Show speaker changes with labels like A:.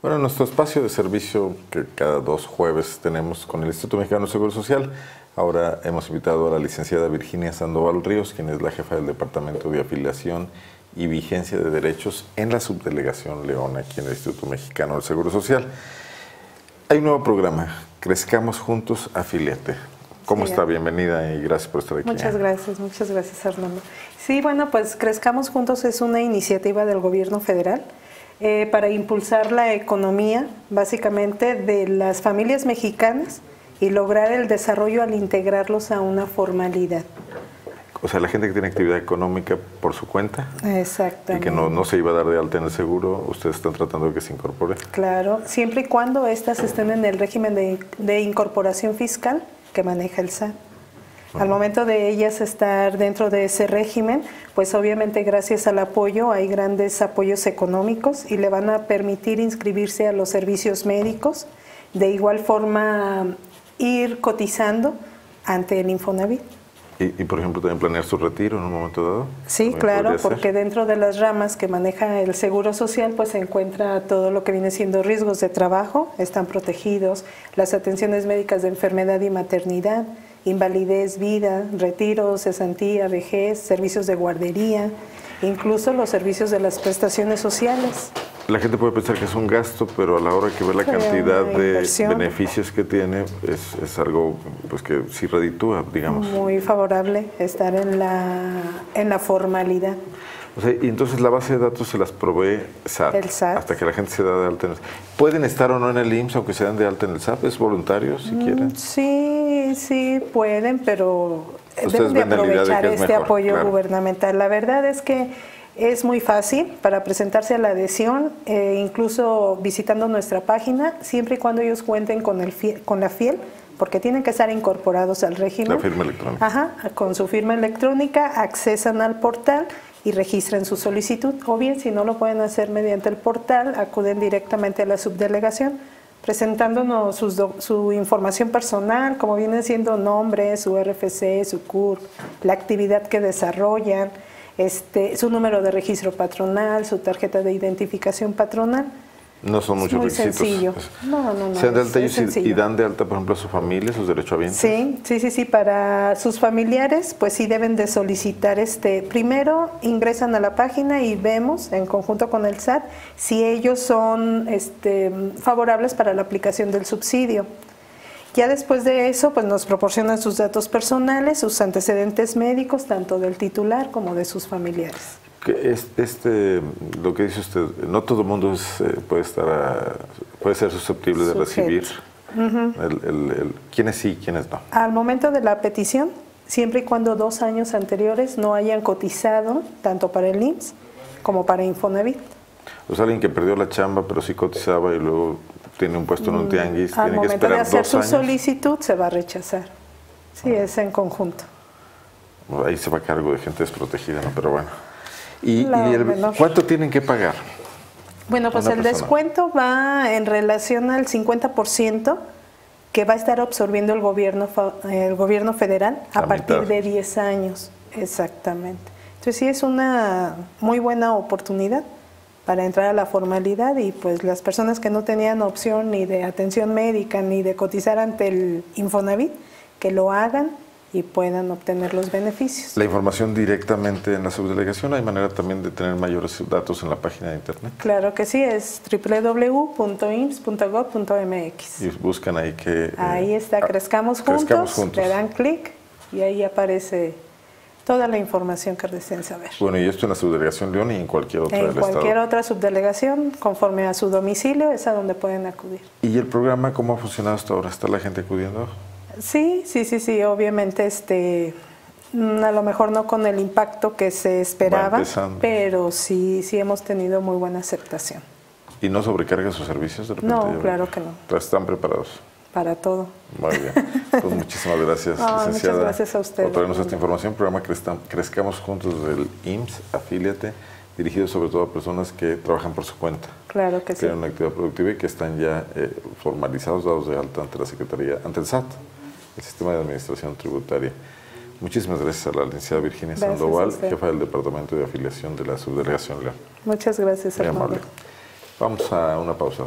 A: Bueno, nuestro espacio de servicio que cada dos jueves tenemos con el Instituto Mexicano de Seguro Social, ahora hemos invitado a la licenciada Virginia Sandoval Ríos, quien es la jefa del Departamento de Afiliación y Vigencia de Derechos en la Subdelegación León, aquí en el Instituto Mexicano del Seguro Social. Hay un nuevo programa, Crezcamos Juntos, Afiliate. ¿Cómo está? Bienvenida y gracias por estar aquí.
B: Muchas gracias, muchas gracias Arnaldo. Sí, bueno, pues Crezcamos Juntos es una iniciativa del gobierno federal eh, para impulsar la economía, básicamente, de las familias mexicanas y lograr el desarrollo al integrarlos a una formalidad.
A: O sea, la gente que tiene actividad económica por su cuenta.
B: Exactamente.
A: Y que no, no, se iba a dar de alta en el seguro, ustedes están tratando de que se incorpore.
B: Claro, siempre y cuando éstas estén en el régimen de, de incorporación fiscal que maneja el SAT. Al momento de ellas estar dentro de ese régimen, pues obviamente gracias al apoyo hay grandes apoyos económicos y le van a permitir inscribirse a los servicios médicos, de igual forma ir cotizando ante el Infonavit.
A: Y, por ejemplo, también planear su retiro en un momento dado.
B: Sí, claro, porque dentro de las ramas que maneja el Seguro Social, pues se encuentra todo lo que viene siendo riesgos de trabajo, están protegidos, las atenciones médicas de enfermedad y maternidad, invalidez, vida, retiro, cesantía, vejez, servicios de guardería, incluso los servicios de las prestaciones sociales.
A: La gente puede pensar que es un gasto, pero a la hora que ve la cantidad de beneficios que tiene, es, es, algo pues que sí reditúa, digamos.
B: Muy favorable estar en la, en la formalidad.
A: O sea, y entonces la base de datos se las provee SAT,
B: el SAT.
A: hasta que la gente se da de alta en el ¿Pueden estar o no en el IMSS aunque se dan de alta en el SAT? ¿Es voluntario si mm, quieren?
B: Sí, sí pueden, pero deben de aprovechar este apoyo gubernamental. La verdad es que es muy fácil para presentarse a la adhesión, eh, incluso visitando nuestra página, siempre y cuando ellos cuenten con, el con la FIEL, porque tienen que estar incorporados al régimen.
A: La firma electrónica.
B: Ajá, con su firma electrónica accesan al portal y registren su solicitud. O bien, si no lo pueden hacer mediante el portal, acuden directamente a la subdelegación presentándonos su información personal, como vienen siendo nombre, su RFC, su CURP, la actividad que desarrollan, este, su número de registro patronal, su tarjeta de identificación patronal
A: no son muchos
B: muy
A: requisitos.
B: Sencillo. No, no, no.
A: ¿Se dan de alta y, dan de alta, por ejemplo, a su familia, sus derechohabientes?
B: Sí, sí, sí, sí. Para sus familiares, pues sí deben de solicitar este. Primero ingresan a la página y vemos, en conjunto con el SAT, si ellos son este, favorables para la aplicación del subsidio. Ya después de eso, pues nos proporcionan sus datos personales, sus antecedentes médicos, tanto del titular como de sus familiares
A: este, lo que dice usted, no todo el mundo eh, puede estar puede ser susceptible de recibir el, quiénes sí, quiénes no.
B: Al momento de la petición, siempre y cuando dos años anteriores no hayan cotizado tanto para el IMSS como para Infonavit.
A: O sea, alguien que perdió la chamba pero sí cotizaba y luego tiene un puesto en un mm, tianguis,
B: Al
A: tiene
B: que
A: esperar
B: de hacer
A: su
B: solicitud se va a rechazar. Sí, ah. es en conjunto.
A: ahí se va a cargo de gente desprotegida, ¿no? Pero bueno. ¿Y, cuánto tienen que pagar?
B: Bueno, pues el descuento va en relación al 50% que va a estar absorbiendo el gobierno, el gobierno federal a, partir de 10 años. Exactamente. Entonces sí es una muy buena oportunidad para entrar a la formalidad y pues las personas que no tenían opción ni de atención médica ni de cotizar ante el Infonavit, que lo hagan y puedan obtener los beneficios.
A: La información directamente en la subdelegación, ¿hay manera también de tener mayores datos en la página de internet?
B: Claro que sí, es www.ims.gov.mx.
A: Y buscan ahí que...
B: Ahí está, ah, Crezcamos, juntos, le dan clic y ahí aparece toda la información que deseen saber.
A: Bueno, y esto en la subdelegación León y en cualquier otra
B: En cualquier otra subdelegación, conforme a su domicilio, es a donde pueden acudir.
A: ¿Y el programa cómo ha funcionado hasta ahora? ¿Está la gente acudiendo?
B: Sí, sí, sí, sí, obviamente este mm, a lo mejor no con el impacto que se esperaba, pero sí, sí hemos tenido muy buena aceptación.
A: ¿Y no sobrecarga sus servicios? De
B: repente no, claro que no.
A: ¿Están preparados?
B: Para todo.
A: Muy bien. Pues muchísimas gracias, licenciada.
B: Muchas gracias a usted.
A: Por traernos esta información. Programa Crezcamos Juntos del IMSS, afíliate, dirigido sobre todo a personas que trabajan por su cuenta.
B: Claro que sí.
A: Tienen una actividad productiva y que están ya eh, formalizados, dados de alta ante la Secretaría, ante el SAT el sistema de administración tributaria. Muchísimas gracias a la licenciada Virginia Sandoval, jefa del Departamento de Afiliación de la Subdelegación León.
B: Muchas gracias,
A: Muy amable. Vamos a una pausa.